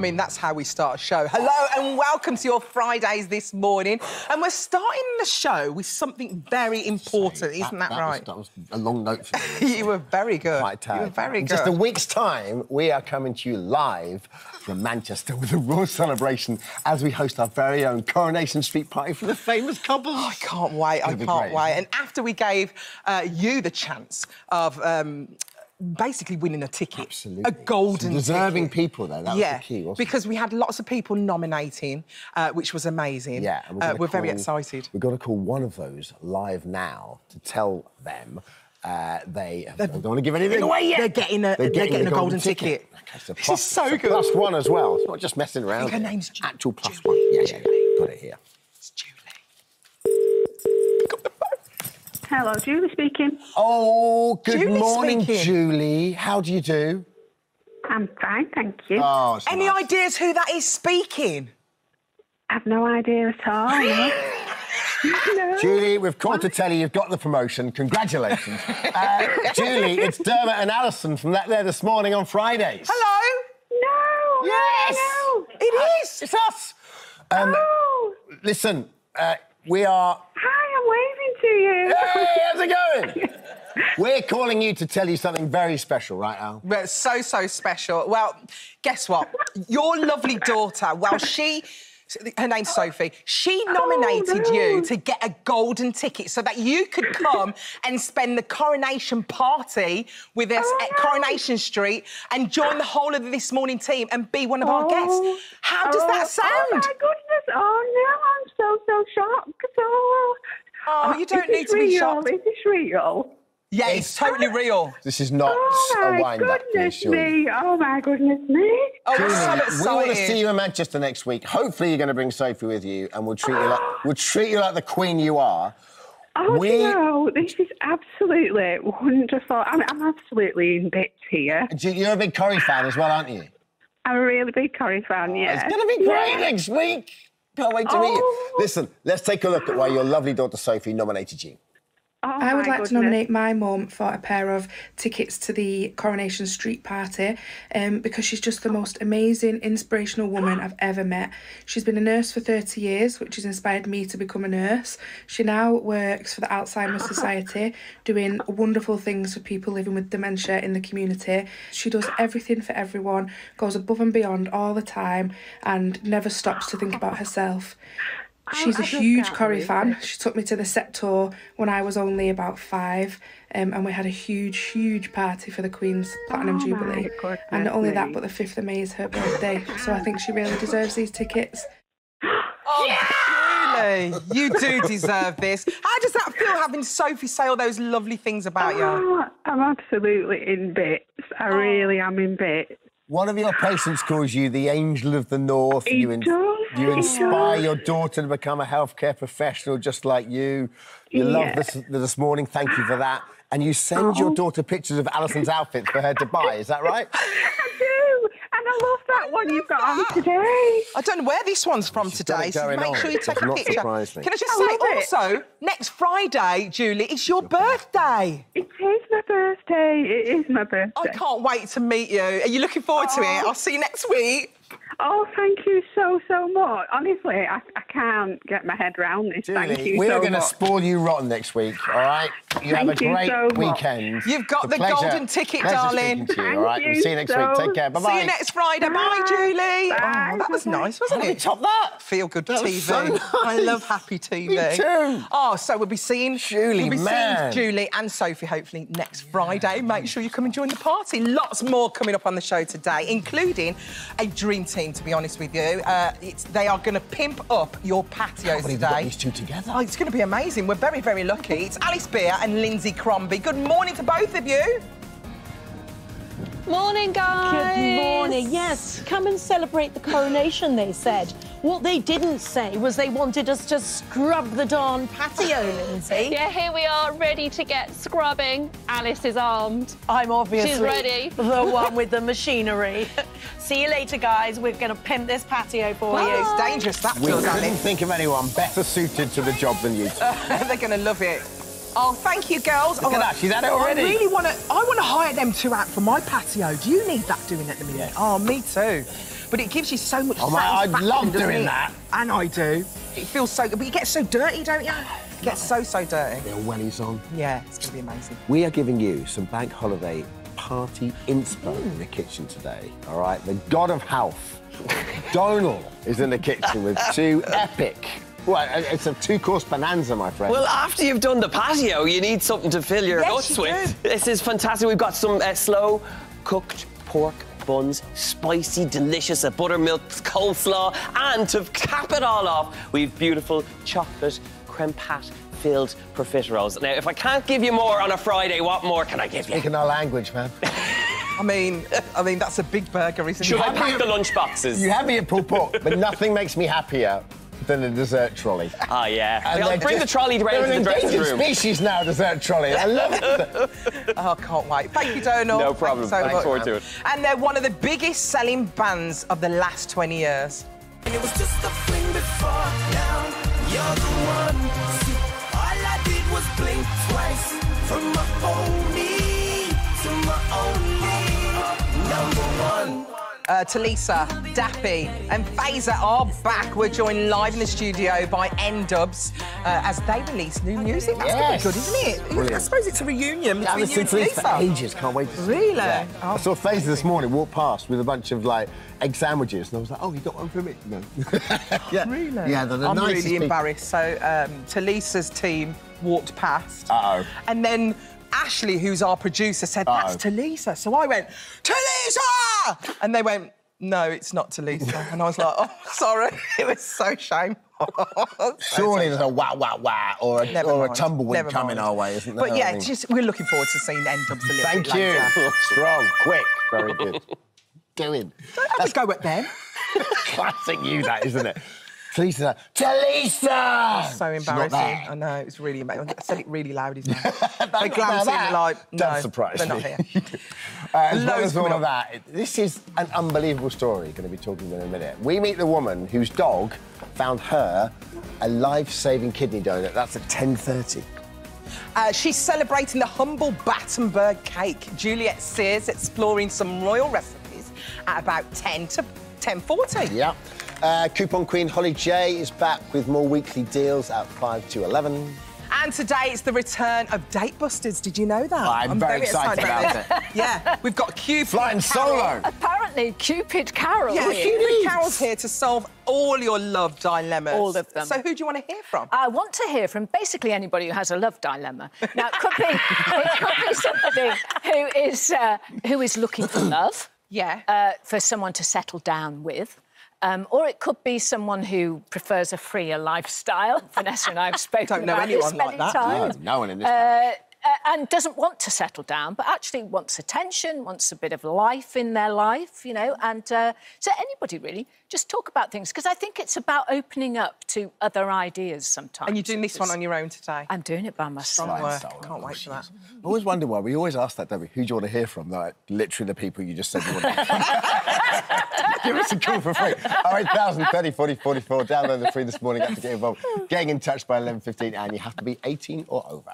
I mean, that's how we start a show. Hello and welcome to your Fridays this morning. And we're starting the show with something very important, isn't that, that right? Was, that was a long note for me. you were very good. Quite tired. You were very good. In. Just a week's time, we are coming to you live from Manchester with a royal celebration as we host our very own Coronation Street party for the famous couple. I can't wait. I can't great. wait. And after we gave uh, you the chance of um, basically winning a ticket, Absolutely. a golden Some deserving ticket. people there. That yeah, was the key, wasn't because we had lots of people nominating, uh, which was amazing. it? Yeah. and uh, we're very excited. We've got to call one of those live now to tell them uh, they I don't want to give anything away yet. They're getting a, they're getting a golden, ticket. Okay, so This is so good. Plus one as well. It's not just messing around. her name's Ju- Actual plus Julie. one. Yeah, yeah, Julie. yeah. Got it here. It's Julie. Hello, Julie speaking. Oh, good Julie morning, speaking. Julie. How do you do? I'm fine, thank you. Oh, it's Any nice. ideas who that is speaking? I've no idea at all. no. no. Julie, we've called to tell you you've got the promotion. Congratulations. uh, Julie, it's Dermot and Alison from that there this morning on Fridays. Hello. No. Yes! No. It is. It's us. Um, Oh. listen, uh, we are. Hi, I'm waving to you. Hey, how's it going? We're calling you to tell you something very special, right, Al? But so, so special. Well, guess what? Your lovely daughter, well, she. Her name's Sophie. She oh, nominated no. you to get a golden ticket so that you could come and spend the coronation party with us Oh, at no. Coronation Street and join the whole of the This Morning team and be one of our Oh. guests. How does Oh, that Oh, oh sound? my goodness! Oh no, I'm so so shocked. Oh, Oh, oh, you don't is need this to be real? shocked. Is this real? Yeah, it's totally real. This is not Oh a my wind up, goodness please, Julie. me! Oh my goodness me! Oh, we're Julie, so we want to see you in Manchester next week. Hopefully, you're going to bring Sophie with you, and we'll treat you like we'll treat you like the queen you are. Oh, We- do you this is absolutely wonderful. I'm, I'm absolutely in bits here. You're a big Corrie fan as well, aren't you? I'm a really big Corrie fan, oh, yeah. It's going to be great Yeah. next week. Can't wait to meet you. Oh. Listen, let's take a look at why your lovely daughter Sophie nominated you. Oh, I would like to nominate my mum for a pair of tickets to the Coronation Street party um, because she's just the most amazing, inspirational woman I've ever met. She's been a nurse for 30 years, which has inspired me to become a nurse. She now works for the Alzheimer's Society, doing wonderful things for people living with dementia in the community. She does everything for everyone, goes above and beyond all the time, and never stops to think about herself. She's I a huge can't Corrie fan. She took me to the set tour when I was only about five, um, and we had a huge, huge party for the Queen's Platinum Oh my Jubilee. And not only that, but the 5th of May is her birthday, so I think she really deserves these tickets. Oh, Julie, you do deserve this. How does that feel having Sophie say all those lovely things about you? Oh, I'm absolutely in bits. I really am in bits. One of your patients calls you the angel of the north. He you, does, you inspire does. your daughter to become a healthcare professional just like you. You love this this morning. Thank you for that. And you send your Oh. daughter pictures of Alison's outfits for her to buy. Is that right? I do, and I love that one you've got on today. I don't know where this one's from She's today, so make on. sure you take does a picture. surprise me. Can I just I say love it. also, next Friday, Julie, it's your birthday. It is my birthday. It is my birthday. I can't wait to meet you. Are you looking forward to it? Oh. I'll see you next week. Oh, thank you so, so much. Honestly, I, I can't get my head around this. thank you we're so going to spoil you rotten next week, all right? You have a you great so much. weekend. You've got It's a the golden ticket, pleasure darling. speaking to you, Thank all right? We'll you see you next so- week. Take care. Bye-bye. See you next Friday. Bye, Bye. Julie. Oh, Bye. Oh, that was nice, wasn't How did it? top that? Feel good That was TV. so nice. I love happy TV. Me too. Oh, so we'll be seeing Julie, we'll be man. seeing Julie and Sophie hopefully next Friday. Make sure you come and join the party. Lots more coming up on the show today, including a dream team. To be honest with you, uh, it's, they are going to pimp up your patios believe they got today. these two together. Oh, it's going to be amazing. We're very, very lucky. It's Alice Beer and Lindsay Crombie. Good morning to both of you. Morning, guys. Good morning. Yes, come and celebrate the coronation, they said. What they didn't say was they wanted us to scrub the darn patio, Lindsay. Yeah, here we are, ready to get scrubbing. Alice is armed. I'm obviously She's ready. the one with the machinery. See you later, guys. We're going to pimp this patio for Oh, you. it's dangerous, that We feels, couldn't Alice. think of anyone better suited to the job than you two. They're going to love it. Oh, thank you, girls. Look oh, at that, she's had it already. I really want to. I want to hire them two out for my patio. Do you need that doing at the minute? Oh, me too. But it gives you so much Oh, my- I satisfaction, love doesn't doing it? that. And I do. It feels so good, but you get so dirty, don't you? It gets so, so dirty. Their wellies on. Yeah, it's going to be amazing. We are giving you some bank holiday party inspo in the kitchen today. All right, the god of health, Donal, is in the kitchen with two epic. Well, it's a two-course bonanza, my friend. Well, after you've done the patio, you need something to fill your Yes, guts you with. This is fantastic. We've got some uh, slow cooked pork buns, spicy, delicious, a buttermilk coleslaw, and to cap it all off, we've beautiful chocolate creme pat filled profiteroles. Now, if I can't give you more on a Friday, what more can I give you? Speaking our language, man. I mean, I mean that's a big burger, isn't Should it? I pack the lunch boxes? You have me at pulled pork, but nothing makes me happier than a dessert trolley. Ah, yeah. And I'll they're bring the just- trolley they're round to an the dressing endangered room. species now, dessert trolley. I love it. Oh, I can't wait. Thank you, Donal. No Thank problem. you so Look much. forward to it. And they're one of the biggest selling bands of the last 20 years. It was just a fling before now. You're the one. See, all I did was blink twice. From my only to my only number one. Uh, Tulisa, Dappy, and Fazer are back. We're joined live in the studio by N-Dubz uh, as they release new music. That's Yes. good, isn't it? Brilliant. I suppose it's a reunion I between haven't you and seen Felice for ages. Can't wait to see Really? Yeah. Oh. I saw Fazer this morning walk past with a bunch of like egg sandwiches, and I was like, "Oh, you got one for me?" No. yeah. Really? Yeah, they're the I'm really people. embarrassed. So um, Tulisa's team walked past. Uh-oh. And then Ashley, who's our producer, said, oh. That's Uh-oh. Tulisa. So I went, Tulisa! And they went, No, it's not Tulisa. And I was like, Oh, sorry. It was so shameful. Surely there's a wah wah wah or a, Never or a mind. tumbleweed Never coming mind. our way, isn't there? But I yeah, mean- just we're looking forward to seeing the end of the little Thank bit you. later. Strong, quick, very good. Doing. Let's go at them. Classic you, that isn't it? Tulisa, Tulisa. So embarrassing. I know, it's really amazing. I said it really loud, isn't it? They glance now that in like, no, does surprise they're not here. Uh, as well Loads as all of that, it- this is an unbelievable story. Going to be talking in a minute. We meet the woman whose dog found her a life-saving kidney donor. That's at 10:30. Uh, she's celebrating the humble Battenberg cake. Juliet Sears exploring some royal recipes at about 10 to 10.40. Yeah. Uh, Coupon Queen Holly J is back with more weekly deals at 5 to 11. And today it's the return of Date Busters. Did you know that? I'm very excited about it. yeah, we've got Cupid Flying Carol. solo. Apparently, Cupid Carol. Yeah, here. Cupid Carol's here to solve all your love dilemmas. All of them. So who do you want to hear from? I want to hear from basically anybody who has a love dilemma. Now, it could be, it could be somebody who is, uh, who is looking for love, Yeah. uh, for someone to settle down with. Um, or it could be someone who prefers a freer lifestyle. Vanessa and I have spoken Don't know about this anyone like many that. times. No, no one in this. Uh, uh, and doesn't want to settle down, but actually wants attention, wants a bit of life in their life, you know. And uh, so anybody really, just talk about things because I think it's about opening up to other ideas sometimes. and you're doing this one on your own today. I'm doing it by myself. Strong work. solo. Can't wait for that. I always wonder why we always ask that, don't we? Who do you want to hear from? Like, literally the people you just said you want to hear from. Give us a call for free. 08,000 30 40 44. Download the free this morning Have to get involved. Getting in touch by 11.15 and you have to be 18 or over.